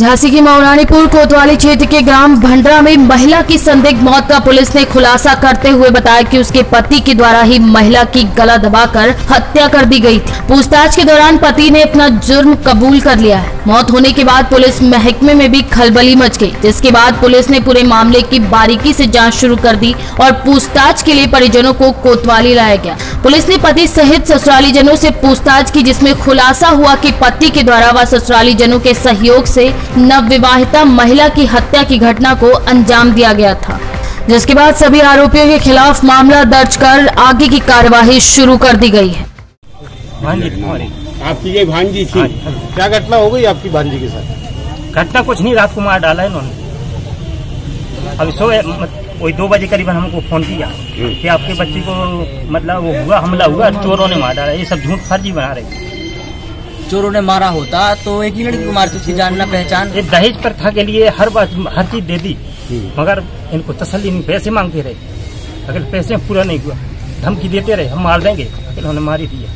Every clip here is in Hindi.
झांसी की मौरानीपुर कोतवाली क्षेत्र के ग्राम भंडरा में महिला की संदिग्ध मौत का पुलिस ने खुलासा करते हुए बताया कि उसके पति के द्वारा ही महिला की गला दबाकर हत्या कर दी गई थी। पूछताछ के दौरान पति ने अपना जुर्म कबूल कर लिया है। मौत होने के बाद पुलिस महकमे में भी खलबली मच गई, जिसके बाद पुलिस ने पूरे मामले की बारीकी से जाँच शुरू कर दी और पूछताछ के लिए परिजनों को कोतवाली लाया गया। पुलिस ने पति सहित ससुराली जनों से पूछताछ की, जिसमें खुलासा हुआ कि पति के द्वारा व ससुराली जनों के सहयोग से नवविवाहिता महिला की हत्या की घटना को अंजाम दिया गया था जिसके बाद सभी आरोपियों के खिलाफ मामला दर्ज कर आगे की कार्यवाही शुरू कर दी गई है। आपकी ये भांजी थी। हाँ जी, हाँ। क्या घटना हो गई आपकी भांजी के साथ? घटना कुछ नहीं रात को मार डाला है इन्होंने। अभी सो वही दो बजे करीबन हमको फ़ोन किया कि आपके बच्ची को मतलब वो हुआ हमला हुआ चोरों ने मार डाला ये सब झूठ फर्जी बना रहे चोरों ने मारा होता तो एक ही लड़की को मारती उसकी जानना पहचान। ये दहेज प्रथा के लिए हर बात हर चीज़ दे दी मगर इनको तसली नहीं पैसे मांगते रहे। अगर पैसे पूरा नहीं हुआ धमकी देते रहे हम मार देंगे अगर उन्होंने मार ही दिया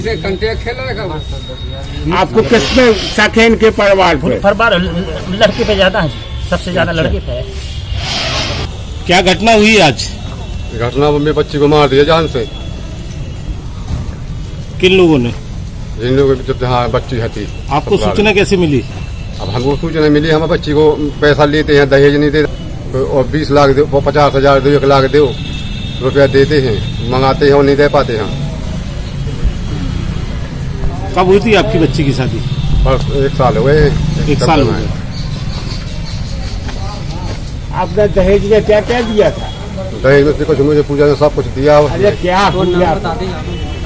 से कंटेक्ट खेला रखा आपको किसमें शक है इनके परिवार पे? परिवार लड़के पे ज़्यादा है सबसे ज़्यादा लड़के पे है। क्या घटना हुई आज? घटना में बच्ची को मार दिया जान से। किन लोगों ने? जिन लोगों के जब हाँ बच्ची हती आपको सूचना कैसे मिली? अब हमको सूचना मिली हम बच्ची को पैसा लेते हैं दहेज नहीं देते। और बीस लाख दो वो पचास हज़ार दो एक लाख दो रुपया देते हैं मंगाते हैं और नहीं दे पाते हैं। कब हुई थी आपकी बच्ची की शादी? पर एक साल हो गए। एक साल हो गया आपने दहेज में क्या क्या दिया था? दहेज में कुछ मुझे पूजा ने सब कुछ दिया। अरे क्या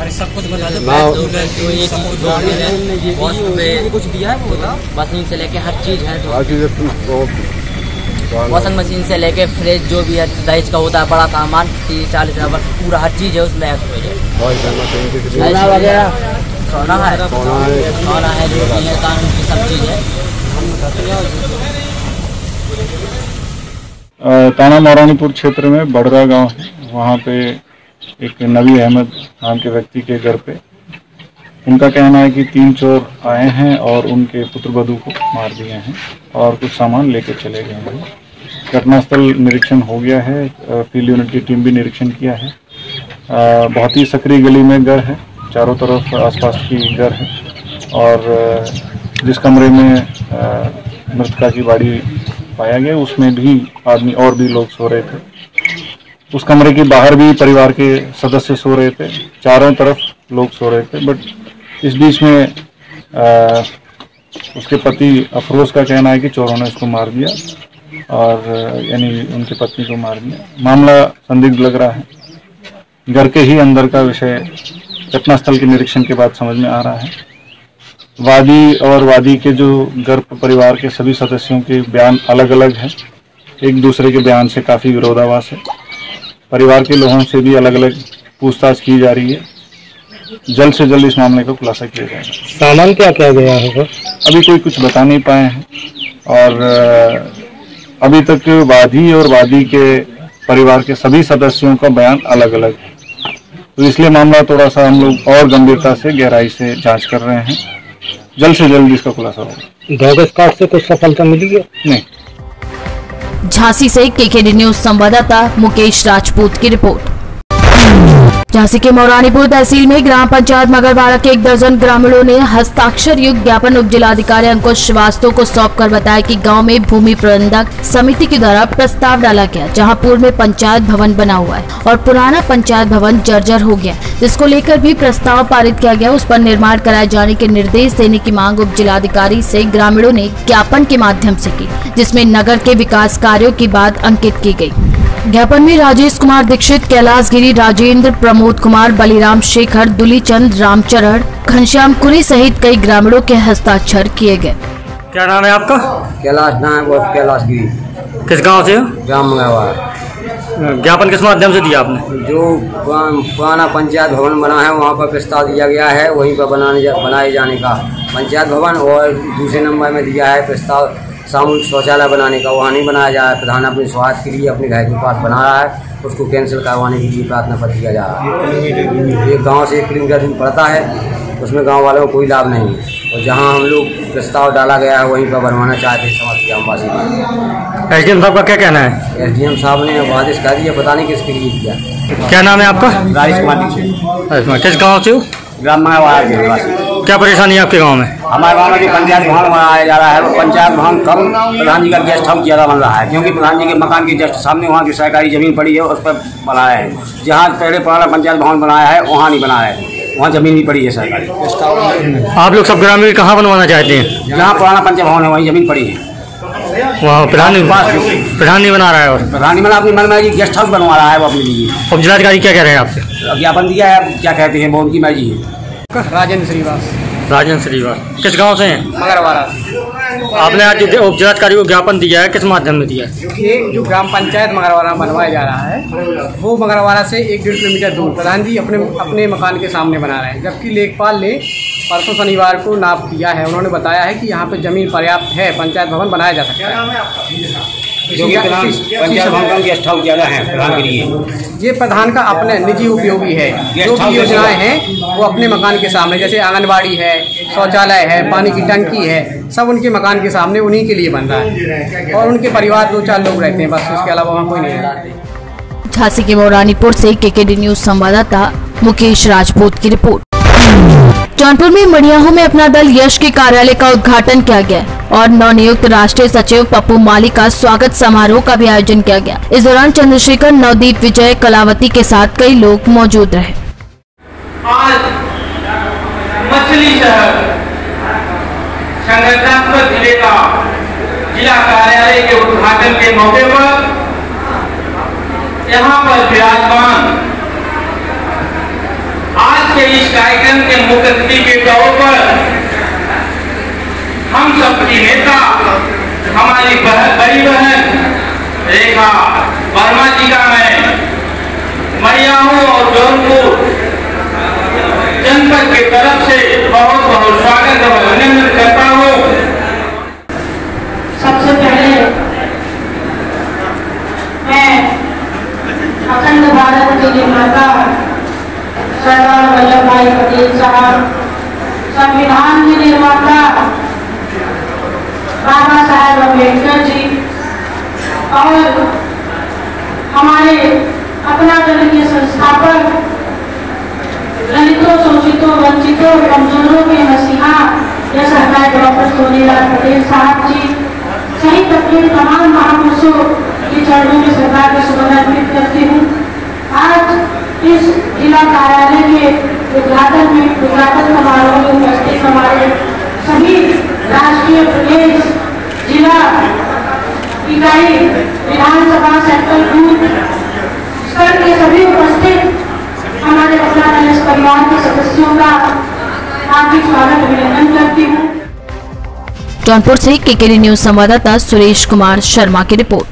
दिया। आपको? कुछ दिया है मशीन से लेके हर चीज़ है हर चीज़ वो- वॉशिंग मशीन से लेके फ्रिज जो भी है दहेज का होता है बड़ा सामान तीस चालीस हज़ार पूरा हर चीज़ है उसमें हो सोना है? सोना है। सोना है जो भी है कानून की सब चीज़ है। ताना मौरानीपुर क्षेत्र में बड़रा गाँव है। वहाँ पे एक नबी अहमद नाम के व्यक्ति के घर पे। उनका कहना है कि तीन चोर आए हैं और उनके पुत्र बधु को मार दिए हैं और कुछ सामान लेके चले गए हैं। घटनास्थल निरीक्षण हो गया है, फ़ील्ड यूनिट की टीम भी निरीक्षण किया है। बहुत ही सक्रिय गली में घर है, चारों तरफ़ आसपास की घर है और जिस कमरे में मृतका की बाड़ी पाया गया, उसमें भी आदमी और भी लोग सो रहे थे। उस कमरे के बाहर भी परिवार के सदस्य सो रहे थे। चारों तरफ़ लोग सो रहे थे बट इस बीच में अ, उसके पति अफरोज का कहना है कि चोरों ने उसको मार दिया और यानी उनकी पत्नी को मार दिया। मामला संदिग्ध लग रहा है। घर के ही अंदर का विषय घटनास्थल के निरीक्षण के बाद समझ में आ रहा है। वादी और वादी के जो गर्भ परिवार के सभी सदस्यों के बयान अलग अलग हैं। एक दूसरे के बयान से काफ़ी विरोधाभास है। परिवार के लोगों से भी अलग अलग पूछताछ की जा रही है। जल्द से जल्द इस मामले का खुलासा किया जाएगा। सामान क्या क्या गया होगा अभी कोई कुछ बता नहीं पाए हैं। और अभी तक वादी और वादी के परिवार के सभी सदस्यों का बयान अलग अलग है। तो इसलिए मामला थोड़ा सा हम लोग और गंभीरता से गहराई से जाँच कर रहे हैं। जल्द से जल्द इसका खुलासा होगा। डॉग स्कॉट से कुछ सफलता मिली है? नहीं। झांसी से केकेडी न्यूज़ संवाददाता मुकेश राजपूत की रिपोर्ट। झांसी के मौरानीपुर तहसील में ग्राम पंचायत मगरवाड़ा के एक दर्जन ग्रामीणों ने हस्ताक्षर युक्त ज्ञापन उप जिलाधिकारी अंकुश श्रीवास्तव को सौंप कर बताया कि गाँव में भूमि प्रबंधक समिति के द्वारा प्रस्ताव डाला गया, जहाँ पूर्व में पंचायत भवन बना हुआ है और पुराना पंचायत भवन जर्जर हो गया। जिसको लेकर भी प्रस्ताव पारित किया गया, उस पर निर्माण कराए जाने के निर्देश देने की मांग उप जिलाधिकारी से ग्रामीणों ने ज्ञापन के माध्यम ऐसी की, जिसमें नगर के विकास कार्यो की बात अंकित की गई। ज्ञापन में राजेश कुमार दीक्षित कैलाश गिरी राजेंद्र प्रमोद कुमार बलिराम शेखर दुलीचंद रामचरण घनश्याम कुरी सहित कई ग्रामीणों के हस्ताक्षर किए गए। क्या नाम है आपका? कैलाश नाम है कैलाश गिरी। किस गाँव से ग्राम मंगावा ज्ञापन किस माध्यम से दिया आपने? जो पुराना पंचायत भवन बना है वहाँ पर प्रस्ताव दिया गया है वहीं पर बनाने जा, बनाए जाने का। पंचायत भवन और दूसरे नंबर में दिया है प्रस्ताव। सामूहिक शौचालय बनाने का वहाँ नहीं बनाया जा रहा है। प्रधान अपने स्वास्थ्य के लिए अपने घर के पास बना रहा है। उसको कैंसिल करवाने के लिए प्रार्थना पत्र दिया जा रहा है। एक गाँव से एक किलोमीटर दूर पड़ता है। उसमें गाँव वालों को कोई लाभ नहीं है। और जहाँ हम लोग प्रस्ताव डाला गया है वहीं पर बनवाना चाहते हैं समस्त ग्रामवासी। एस डी एम साहब का क्या कहना है? एस डी एम साहब ने आदेश कर दिया पता नहीं किसके लिए दिया क्या नाम है आपका? राजेश कुमार किस गाँव से हो? ग्राम मंगलवाड़ा के निवासी क्या परेशानी है आपके गाँव में? हमारे गाँव में जो पंचायत भवन बनाया जा रहा है। वो पंचायत भवन कम प्रधान जी का गेस्ट हाउस ज़्यादा बन रहा है क्योंकि प्रधान जी के मकान के जस्ट सामने वहाँ की सरकारी ज़मीन पड़ी है उस पर बनाया है। जहाँ पहले पुराना पंचायत भवन बनाया है वहाँ नहीं बनाया है। वहाँ ज़मीन भी पड़ी है सरकारी। आप लोग सब ग्रामीण कहाँ बनवाना चाहते हैं? जहाँ पुराना पंचायत भवन है वहीं ज़मीन पड़ी है। वहाँ प्रधान प्रधान नहीं बना रहा है और प्रधान जी मैंने अपनी मन में गेस्ट हाउस बनवा रहा है वो अपने लिए। अब जिलाधिकारी क्या कह रहे हैं आपसे ज्ञापन दिया है क्या कहते हैं वो उनकी मर्ज़ी है। राजेंद्र श्रीवास। राजेंद्र श्रीवास। किस गाँव से हैं? मगरवाड़ा आपने आज उप जिलाधिकारी को ज्ञापन दिया है किस माध्यम में दिया है? ये जो ग्राम पंचायत मगरवाड़ा बनवाया जा रहा है वो मगरवाड़ा से एक डेढ़ किलोमीटर दूर। प्रधान जी अपने अपने मकान के सामने बना रहे हैं। जबकि लेखपाल ने परसों शनिवार को नाप किया है। उन्होंने बताया है कि यहाँ पे ज़मीन पर्याप्त है पंचायत भवन बनाया जा सकता है। क्योंकि प्रधान पंचायत भवन का गेस्ट हाउस ज़्यादा है प्रधान के लिए। ये प्रधान का अपने निजी उपयोगी है। जो भी योजनाएँ हैं वो अपने मकान के सामने जैसे आंगनबाड़ी है शौचालय है पानी की टंकी है सब उनके मकान के सामने उन्हीं के लिए बन रहा है। और उनके परिवार दो चार लोग रहते हैं बस उसके अलावा वहाँ कोई नहीं रहता। झांसी के मौरानीपुर से केकेडी न्यूज़ संवाददाता मुकेश राजपूत की रिपोर्ट। जौनपुर में मड़ियाहू में अपना दल यश के कार्यालय का उद्घाटन किया गया। और नवनियुक्त राष्ट्रीय सचिव पप्पू माली का स्वागत समारोह का भी आयोजन किया गया। इस दौरान चंद्रशेखर, नवदीप विजय, कलावती के साथ कई लोग मौजूद रहे। आज मछली शहर, संगठनात्मक ज़िले का जिला कार्यालय के उद्घाटन के मौके पर यहाँ पर विराजमान आज के इस कार्यक्रम के मुख्य अतिथि के तौर पर हम सबकी नेता, हमारी बड़ी बहन, रेखा, वर्मा जी का मैं मरियाहू और जौनपुर जनपद की तरफ़ से बहुत बहुत स्वागत और अभिनंदन करता हूँ। सबसे पहले मैं अखंड भारत के निर्माता, सरदार वल्लभ भाई पटेल साहब, संविधान के निर्माता बाबा साहेब अंबेडकर जी, और हमारे अपना दल के संस्थापक दलितों शोषितों, वंचितों, कमजोरों के मसीहा या सरकार डॉक्टर सोनीलाल पटेल साहब जी, सहित अपने तमाम महापुरुषों के चरणों में सरकार का सुबह अर्पित करती हूँ। आज इस जिला कार्यालय के उद्घाटन में उद्घाटन समारोह में उपस्थित हमारे सभी राष्ट्रीय प्रदेश जिला इकाई विधानसभा सेक्टर बूथ स्तर के सभी उपस्थित हमारे अपना परिवार के सदस्यों का हार्दिक स्वागत अभिनंदन करती हूँ। जौनपुर से केकेडी न्यूज़ संवाददाता सुरेश कुमार शर्मा की रिपोर्ट।